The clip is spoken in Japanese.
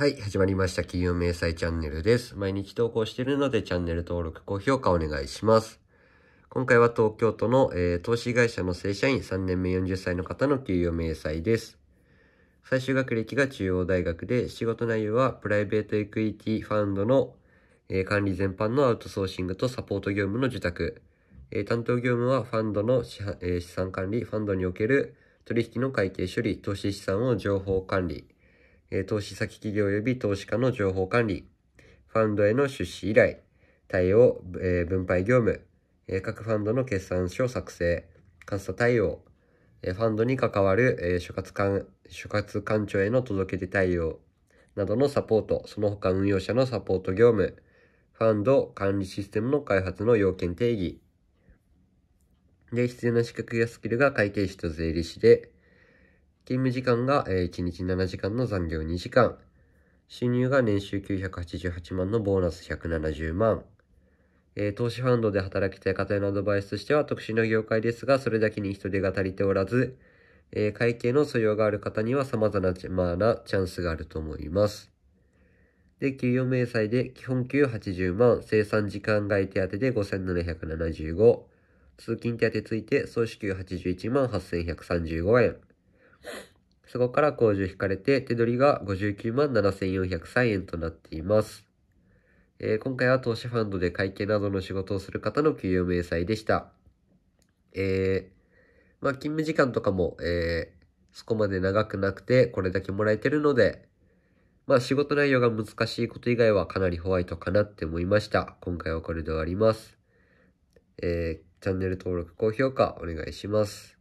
はい、始まりました。企業明細チャンネルです。毎日投稿しているので、チャンネル登録、高評価お願いします。今回は東京都の、えー、投資会社の正社員3年目40歳の方の給与明細です。最終学歴が中央大学で、仕事内容はプライベートエクイティファンドの、えー、管理全般のアウトソーシングとサポート業務の受託。えー、担当業務はファンドの資,、え、資産管理、ファンドにおける取引の会計処理、投資資産を情報管理。投資先企業及び投資家の情報管理、ファンドへの出資依頼、対応、え分配業務、え各ファンドの決算書作成、監査対応、えファンドに関わる、え所轄官所轄官庁への届け出対応。などのサポート、その他運用者のサポート業務、ファンド管理システムの開発の要件定義、で、必要な資格やスキルが会計士と税理士で、勤務時間が1日7時間の残業2時間。収入が年収988万のボーナス170万。え、投資ファンドで働きたい方へのアドバイスとしては特殊な業界ですが、それだけに人手が足りておらず、え、会計の素養がある方には様々なチャンスがあると思います。で、給与明細で基本給80万、生産時間外手当で5775、通勤手当ついて総支給81万8135円。そこから控除引かれて、手取りが59万7403円となっています。えー、今回は投資ファンドで会計などの仕事をする方の給与明細でした。えー、まあ、勤務時間とかも、えー、そこまで長くなくて、これだけもらえてるので、まあ、仕事内容が難しいこと以外はかなりホワイトかなって思いました。今回はこれで終わります。えー、チャンネル登録、高評価お願いします。